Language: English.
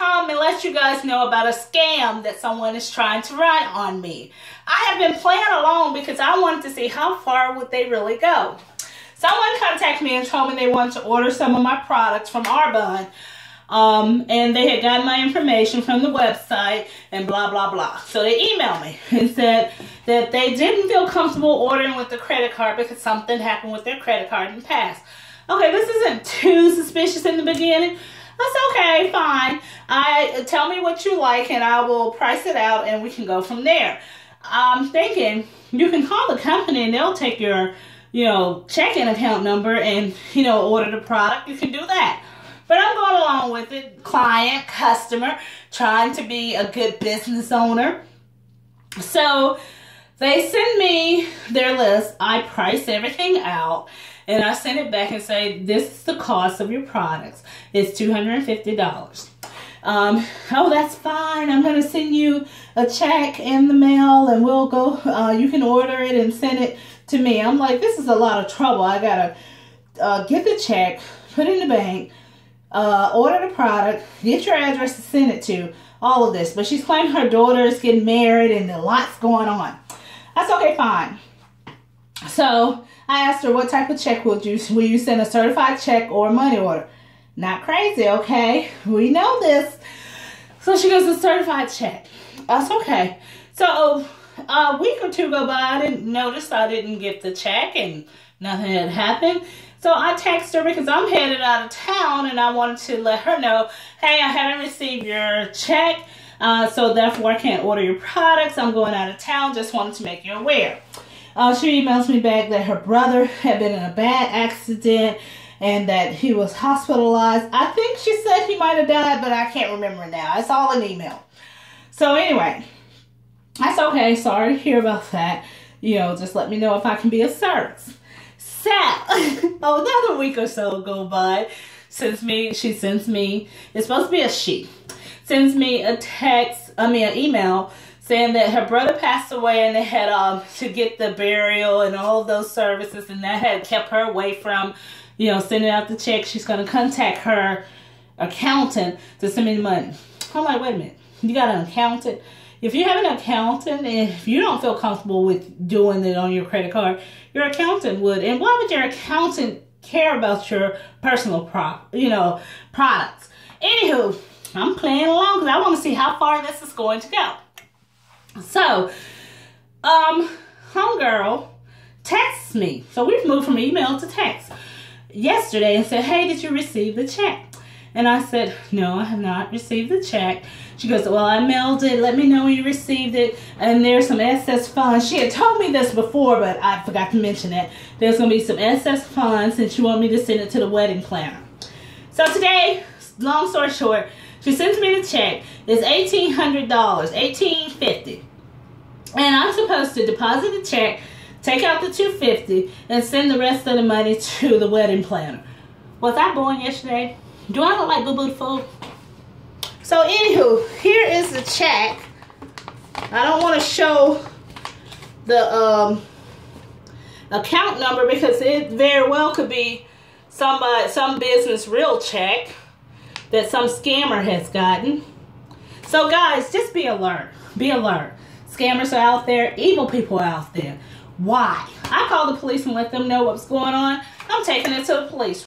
come and let you guys know about a scam that someone is trying to run on me. I have been playing along because I wanted to see how far would they really go. Someone contacted me and told me they wanted to order some of my products from Arbonne. Um, and they had gotten my information from the website and blah, blah, blah. So they emailed me and said that they didn't feel comfortable ordering with the credit card because something happened with their credit card in the past. Okay, this isn't too suspicious in the beginning. That's okay, fine. I tell me what you like and I will price it out and we can go from there. I'm thinking you can call the company and they'll take your, you know, checking account number and, you know, order the product. You can do that. But I'm going along with it. Client, customer, trying to be a good business owner. So they send me their list. I price everything out and I send it back and say, this is the cost of your products. It's $250. Um, oh, that's fine. I'm going to send you a check in the mail and we'll go, uh, you can order it and send it to me. I'm like, this is a lot of trouble. I got to uh, get the check, put in the bank, uh, order the product, get your address to send it to, all of this. But she's claiming her daughter is getting married and a lot's going on. That's okay, fine. So I asked her what type of check would you will you send a certified check or money order? Not crazy, okay? We know this. So she goes a certified check. That's okay. So a week or two go by, I didn't notice I didn't get the check and nothing had happened. So I text her because I'm headed out of town and I wanted to let her know, hey, I haven't received your check. Uh, so therefore I can't order your products. I'm going out of town. Just wanted to make you aware. Uh, she emails me back that her brother had been in a bad accident and that he was hospitalized. I think she said he might have died, but I can't remember now. It's all an email. So anyway, that's okay. Sorry to hear about that. You know, just let me know if I can be of service. So, another week or so go by. Sends me, she sends me, it's supposed to be a she, sends me a text, I mean an email saying that her brother passed away and they had um to get the burial and all those services and that had kept her away from, you know, sending out the check. She's gonna contact her accountant to send me the money. I'm like, wait a minute, you got an accountant? If you have an accountant, and if you don't feel comfortable with doing it on your credit card, your accountant would. And why would your accountant care about your personal prop, you know, products? Anywho, I'm playing along because I want to see how far this is going to go. So, um, homegirl texts me. So we've moved from email to text yesterday and said, hey, did you receive the check? And I said, no, I have not received the check. She goes, well, I mailed it. Let me know when you received it. And there's some excess funds. She had told me this before, but I forgot to mention it. There's going to be some excess funds and she wanted me to send it to the wedding planner. So today, long story short, she sends me the check. It's $1,800, 1,850. And I'm supposed to deposit the check, take out the 250 and send the rest of the money to the wedding planner. Was I born yesterday? Do I look like Boo Boo Fool? So anywho, here is the check. I don't want to show the um, account number because it very well could be somebody, some business real check that some scammer has gotten. So guys, just be alert. Be alert. Scammers are out there. Evil people are out there. Why? I call the police and let them know what's going on. I'm taking it to the police.